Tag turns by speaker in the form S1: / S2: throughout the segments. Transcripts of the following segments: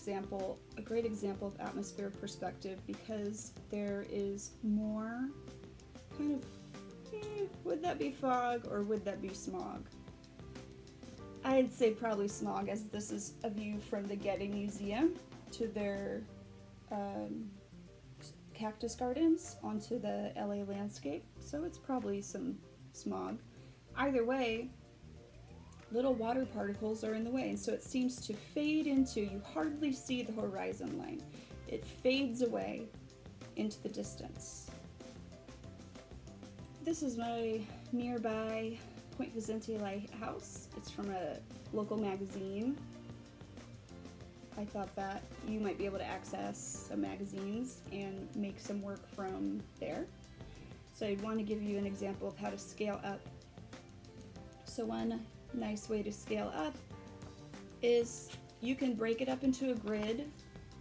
S1: example, a great example of atmosphere perspective because there is more kind of, eh, would that be fog or would that be smog? I'd say probably smog as this is a view from the Getty Museum to their um, cactus gardens onto the LA landscape, so it's probably some smog. Either way, little water particles are in the way, and so it seems to fade into, you hardly see the horizon line. It fades away into the distance. This is my nearby Point Vicente Lighthouse. It's from a local magazine. I thought that you might be able to access some magazines and make some work from there. So I'd want to give you an example of how to scale up. So one nice way to scale up is you can break it up into a grid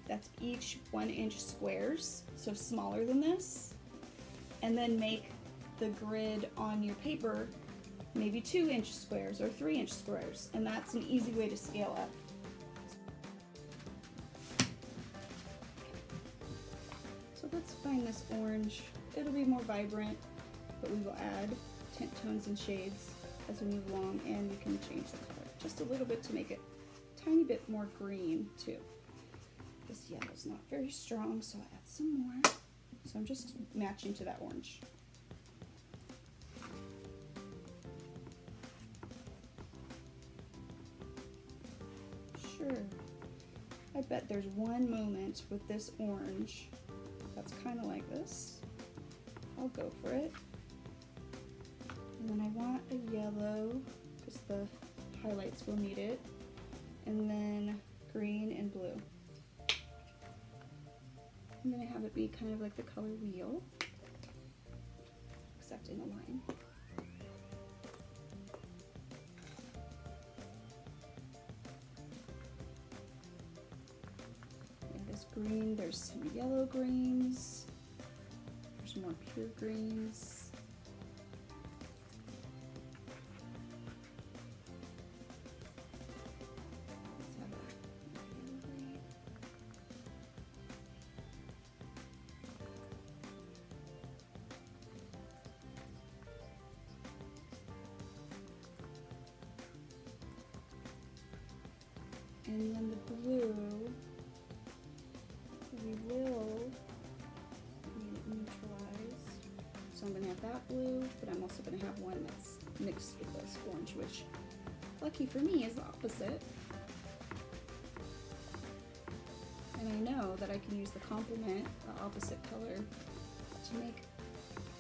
S1: that's each one inch squares, so smaller than this, and then make the grid on your paper maybe two inch squares or three inch squares, and that's an easy way to scale up. So let's find this orange. It'll be more vibrant, but we will add tint tones and shades as we move along, and you can change the color just a little bit to make it a tiny bit more green too. This yellow is not very strong, so I'll add some more. So I'm just matching to that orange. Sure. I bet there's one moment with this orange that's kind of like this. I'll go for it. And then I want a yellow because the highlights will need it. And then green and blue. I'm to have it be kind of like the color wheel, except in a line. green, there's some yellow greens, there's more pure greens. And then the blue we will need it neutralized. So I'm to have that blue, but I'm also going to have one that's mixed with this orange, which, lucky for me, is the opposite. And I know that I can use the complement, the opposite color, to make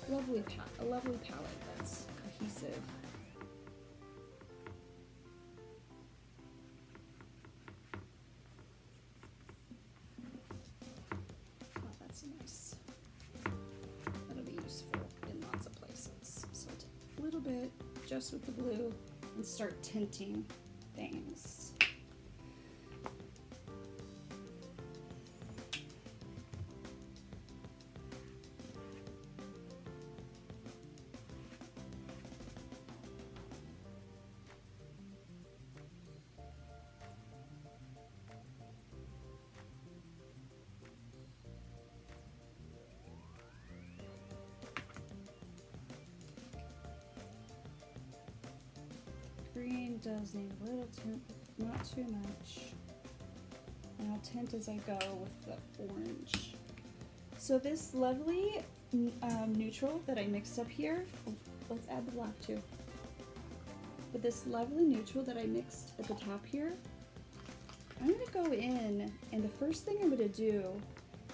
S1: lovely a lovely palette that's cohesive. With the blue and start tinting things. Does a little tint, not too much. And I'll tint as I go with the orange. So this lovely um, neutral that I mixed up here, oh, let's add the black too. But this lovely neutral that I mixed at the top here, I'm gonna go in and the first thing I'm gonna do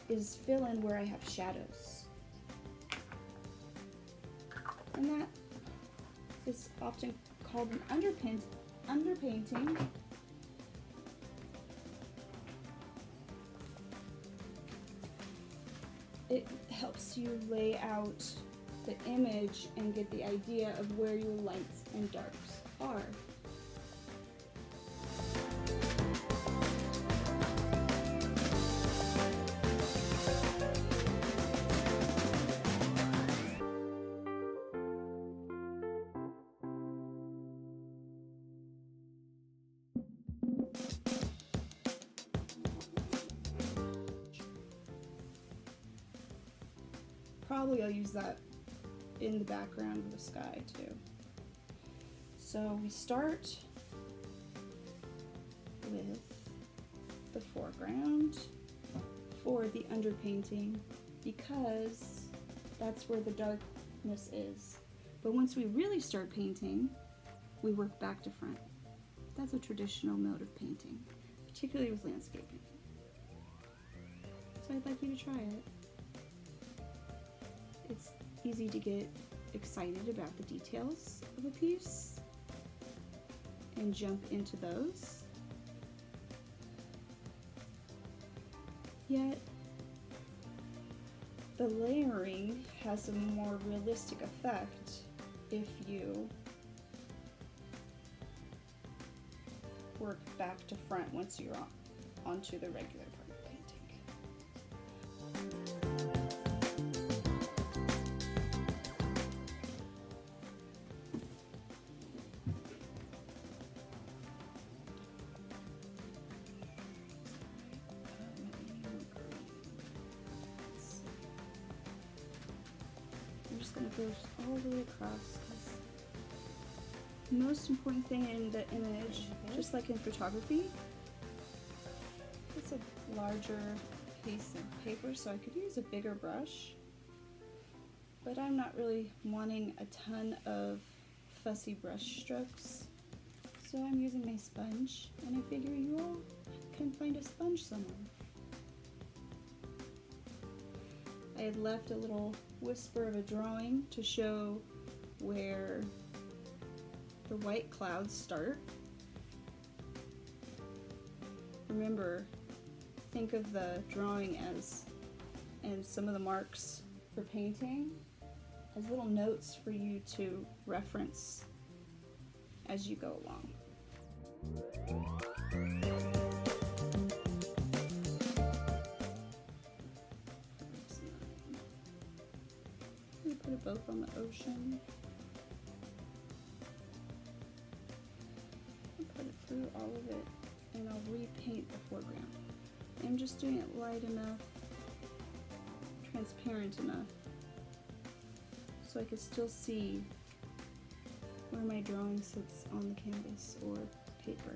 S1: is fill in where I have shadows. And that is often called an underpaint, underpainting. It helps you lay out the image and get the idea of where your lights and darks are. Probably I'll use that in the background of the sky too. So we start with the foreground for the underpainting because that's where the darkness is. But once we really start painting, we work back to front. That's a traditional mode of painting, particularly with landscaping. So I'd like you to try it. Easy to get excited about the details of a piece and jump into those. Yet, the layering has a more realistic effect if you work back to front once you're on, onto the regular To go all the way across the most important thing in the image, just like in photography, it's a larger piece of paper, so I could use a bigger brush. But I'm not really wanting a ton of fussy brush strokes, so I'm using my sponge, and I figure you all can find a sponge somewhere. Had left a little whisper of a drawing to show where the white clouds start. Remember, think of the drawing as and some of the marks for painting as little notes for you to reference as you go along. Both on the ocean. Put it through all of it and I'll repaint the foreground. I'm just doing it light enough, transparent enough, so I can still see where my drawing sits on the canvas or paper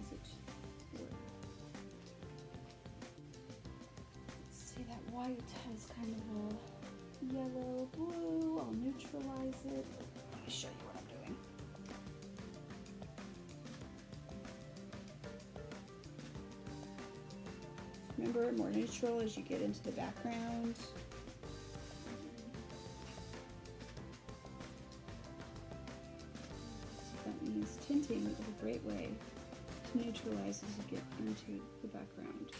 S1: as it were. See, that white has kind of a yellow blue. I'll neutralize it. Let me show you what I'm doing. Remember, more neutral as you get into the background. So that means tinting is a great way to neutralize as you get into the background.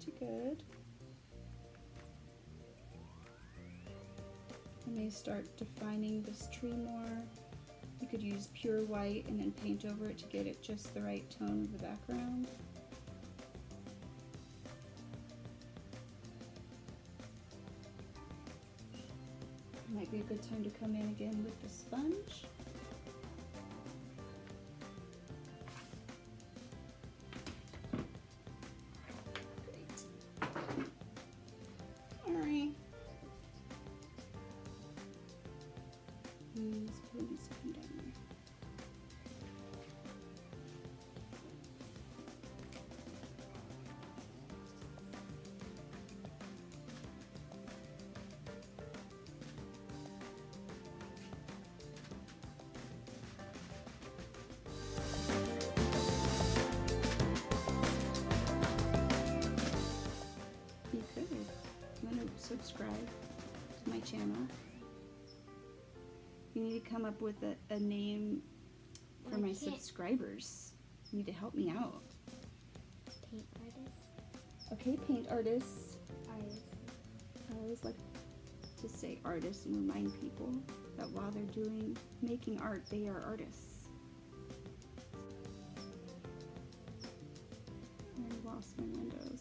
S1: Pretty good. I may start defining this tree more. You could use pure white and then paint over it to get it just the right tone of the background. Might be a good time to come in again with the sponge. Channel? You need to come up with a, a name for my subscribers. You need to help me out.
S2: Paint artist.
S1: Okay, paint artists. I, I always like to say artists and remind people that while they're doing making art, they are artists. I lost my windows.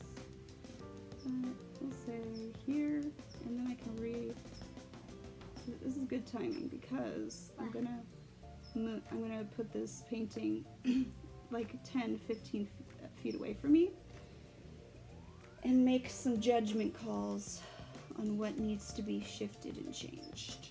S1: Uh, we'll say here, and then I can read. This is good timing because I'm gonna I'm gonna put this painting like 10, 15 feet away from me and make some judgment calls on what needs to be shifted and changed.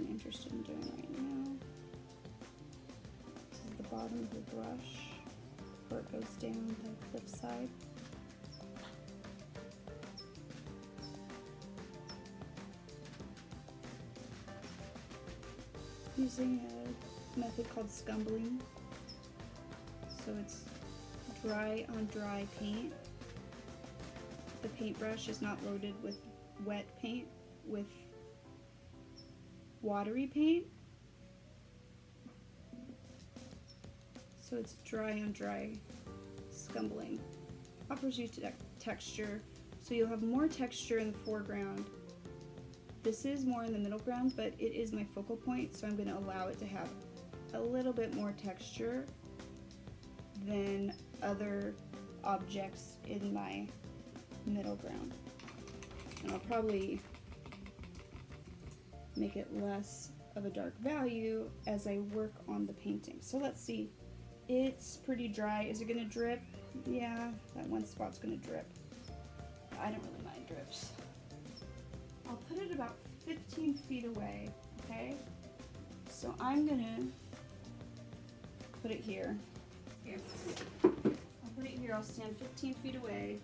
S1: I'm interested in doing right now. This is the bottom of the brush where it goes down the cliff side. Using a method called scumbling. So it's dry on dry paint the paintbrush is not loaded with wet paint, with watery paint. So it's dry on dry scumbling. Offers you te texture, so you'll have more texture in the foreground. This is more in the middle ground, but it is my focal point, so I'm going to allow it to have a little bit more texture than other objects in my middle ground. And I'll probably make it less of a dark value as I work on the painting. So let's see. It's pretty dry. Is it gonna drip? Yeah, that one spot's gonna drip. I don't really mind drips. I'll put it about 15 feet away, okay? So I'm gonna put it here. Here. I'll put it here, I'll stand 15 feet away